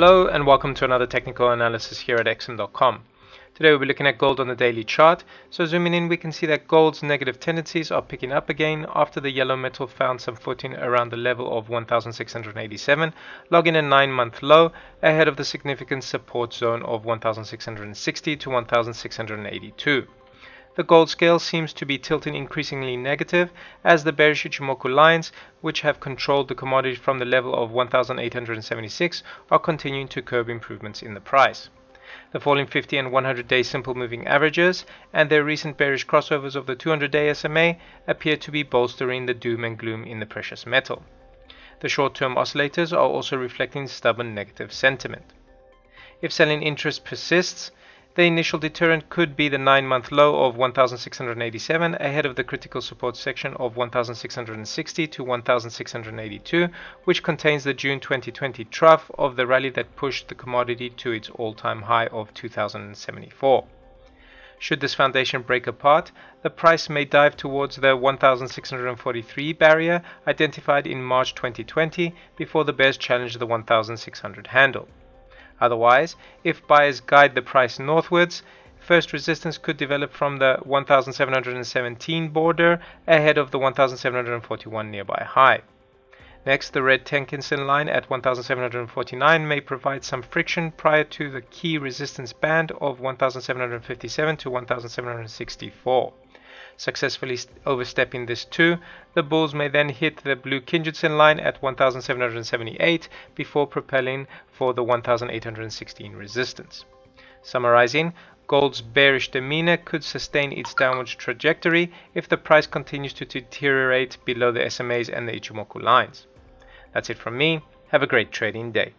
Hello and welcome to another technical analysis here at XM.com. Today we'll be looking at gold on the daily chart. So zooming in we can see that gold's negative tendencies are picking up again after the yellow metal found some footing around the level of 1687, logging a 9 month low ahead of the significant support zone of 1660 to 1682. The gold scale seems to be tilting increasingly negative as the bearish Ichimoku lines, which have controlled the commodity from the level of 1876, are continuing to curb improvements in the price. The falling 50 and 100 day simple moving averages and their recent bearish crossovers of the 200 day SMA appear to be bolstering the doom and gloom in the precious metal. The short term oscillators are also reflecting stubborn negative sentiment. If selling interest persists, the initial deterrent could be the 9-month low of 1687 ahead of the critical support section of 1660 to 1682, which contains the June 2020 trough of the rally that pushed the commodity to its all-time high of 2074. Should this foundation break apart, the price may dive towards the 1643 barrier identified in March 2020 before the bears challenge the 1600 handle. Otherwise, if buyers guide the price northwards, first resistance could develop from the 1717 border ahead of the 1741 nearby high. Next, the red Tenkan-Sen line at 1749 may provide some friction prior to the key resistance band of 1757 to 1764. Successfully overstepping this too, the bulls may then hit the blue Kijun-Sen line at 1778 before propelling for the 1816 resistance. Summarizing, gold's bearish demeanor could sustain its downward trajectory if the price continues to deteriorate below the SMAs and the Ichimoku lines. That's it from me. Have a great trading day.